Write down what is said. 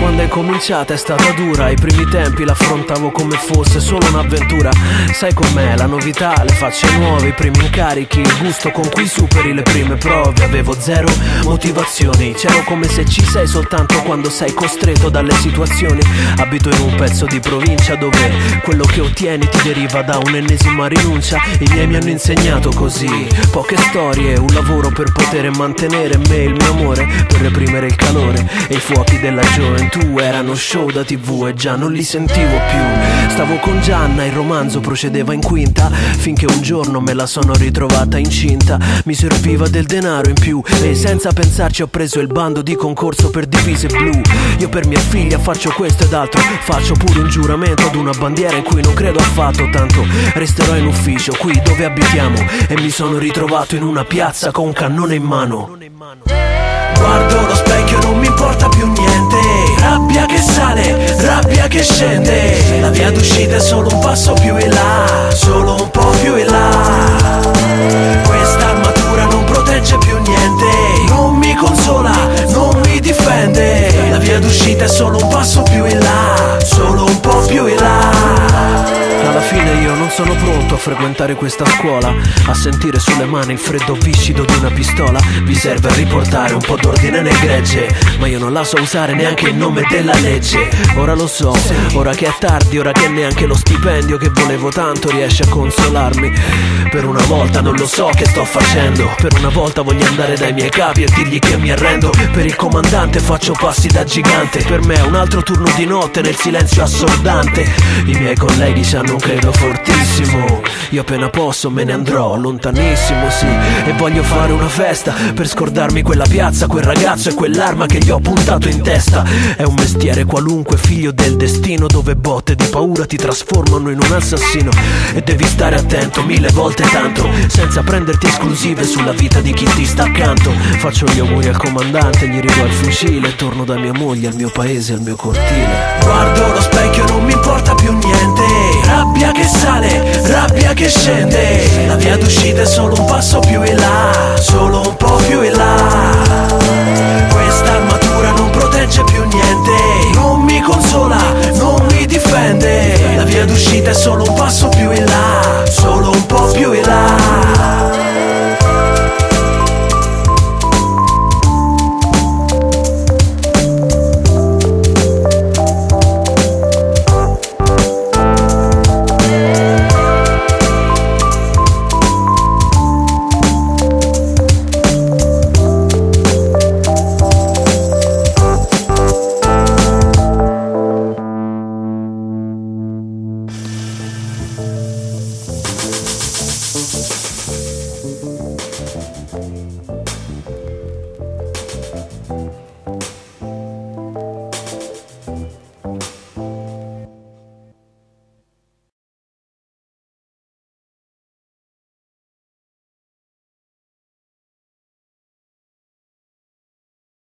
Quando è cominciata è stata dura. Ai primi tempi l'affrontavo come fosse solo un'avventura. Sai com'è, la novità, le facce nuove I primi incarichi, il gusto con cui superi le prime prove. Avevo zero motivazioni C'ero come se ci sei soltanto quando sei costretto dalle situazioni. Abito in un pezzo di provincia dove quello che ottieni ti deriva da un'ennesima rinuncia. I miei mi hanno insegnato così. Poche storie, un lavoro per poter mantenere me il mio amore Per reprimere il calore e i fuochi della gioventù Erano show da tv e già non li sentivo più. Stavo con Gianna, il romanzo procedeva in quinta. Finché un giorno me la sono ritrovata incinta. Mi serviva del denaro in più E senza pensarci ho preso il bando di concorso per divise blu. Io per mia figlia faccio questo ed altro. Faccio pure un giuramento ad una bandiera in cui non credo affatto Tanto. Resterò in ufficio qui dove abitiamo E mi sono ritrovato in una piazza con un cannone in mano. Guardo lo specchio non mi importa più niente Rabbia che sale, rabbia che scende. La via d'uscita è solo un passo più in là Solo un po' più in là. Questa armatura non protegge più niente Non mi consola, non mi difende. La via d'uscita è solo un passo più in là Solo un po' più in là. Alla fine io non sono pronto frequentare questa scuola A sentire sulle mani il freddo viscido di una pistola. Vi serve a riportare un po' d'ordine nel gregge Ma io non la so usare neanche in nome della legge. Ora lo so, ora che è tardi, ora che neanche lo stipendio che volevo tanto riesce a consolarmi. Per una volta non lo so che sto facendo Per una volta voglio andare dai miei capi e dirgli che mi arrendo. Per il comandante faccio passi da gigante Per me è un altro turno di notte nel silenzio assordante. I miei colleghi ci hanno un credo fortissimo Io appena posso me ne andrò lontanissimo, sì. E voglio fare una festa per scordarmi quella piazza, quel ragazzo e quell'arma che gli ho puntato in testa. È un mestiere qualunque, figlio del destino Dove botte di paura ti trasformano in un assassino. E devi stare attento mille volte tanto Senza prenderti esclusive sulla vita di chi ti sta accanto. Faccio gli auguri al comandante, gli rido al fucile Torno da mia moglie, al mio paese, al mio cortile. Guardo lo specchio, non mi importa più niente scende La via d'uscita è solo un passo più in là Solo un po' più in là. Questa armatura non protegge più niente Non mi consola, non mi difende. La via d'uscita è solo un passo più in là Solo un po' più in là.